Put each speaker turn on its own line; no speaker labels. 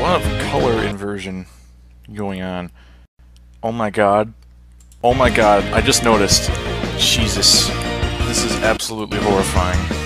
lot of color inversion going on. Oh my god. Oh my god, I just noticed. Jesus. This is absolutely horrifying.